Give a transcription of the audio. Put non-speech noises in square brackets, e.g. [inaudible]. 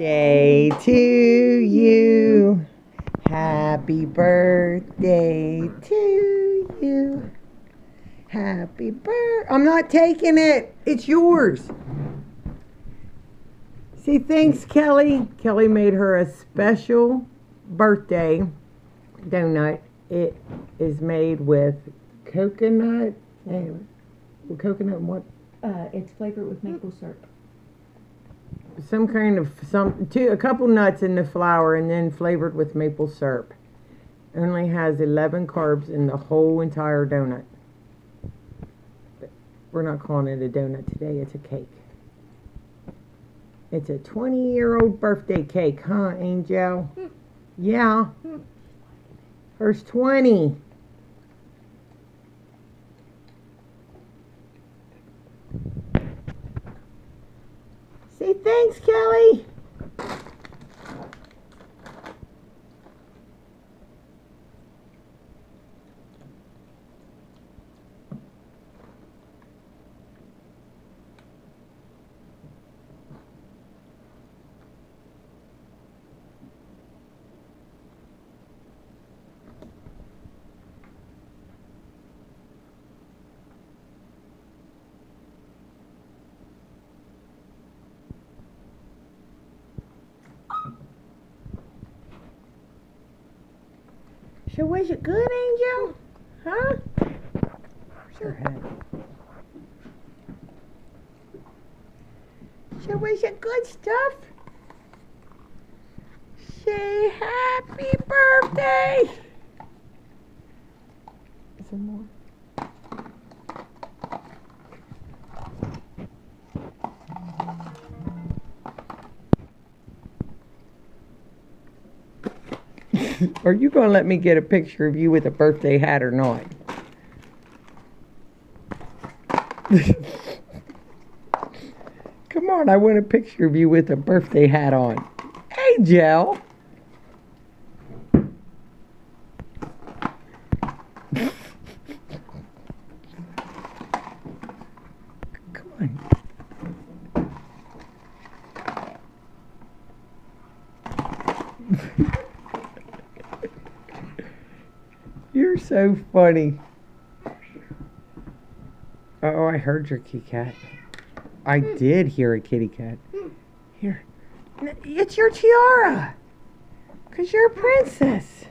Day to you. Happy birthday to you. Happy birthday. I'm not taking it. It's yours. See, thanks, Kelly. Kelly made her a special birthday donut. It is made with coconut. Hey, coconut and what? Uh, it's flavored with maple syrup. Some kind of some two a couple nuts in the flour and then flavored with maple syrup. Only has 11 carbs in the whole entire donut. But we're not calling it a donut today, it's a cake. It's a 20 year old birthday cake, huh, Angel? Hmm. Yeah. First 20. Say thanks, Kelly. So was it good, Angel? Huh? Her head? So was it good stuff? Say happy birthday! Is there more? [laughs] Are you going to let me get a picture of you with a birthday hat or not? [laughs] Come on, I want a picture of you with a birthday hat on. Hey, Jell. [laughs] Come on. You're so funny. Oh, I heard your kitty cat. I did hear a kitty cat. Here. It's your tiara. Because you're a princess.